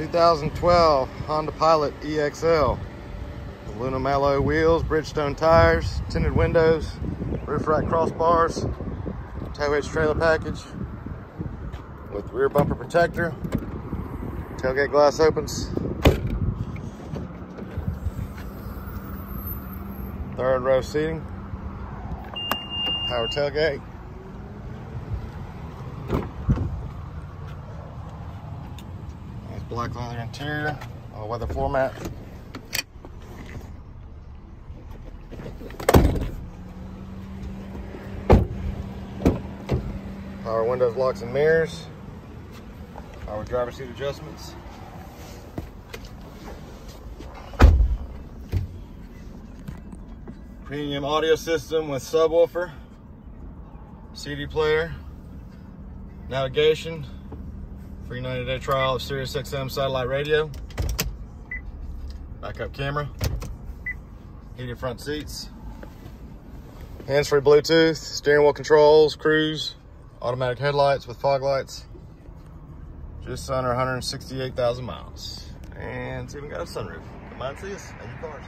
2012 Honda Pilot EXL. Aluminum alloy wheels, Bridgestone tires, tinted windows, roof rack crossbars, tow hitch trailer package with rear bumper protector, tailgate glass opens, third row seating, power tailgate, black leather interior, all weather floor mat. Power windows, locks, and mirrors. Power driver seat adjustments. Premium audio system with subwoofer, CD player, navigation, free 90 day trial of Sirius XM satellite radio, backup camera, heated front seats, hands-free Bluetooth, steering wheel controls, cruise, automatic headlights with fog lights. Just under 168,000 miles. And it's even got a sunroof. Come on, see us AU Cars.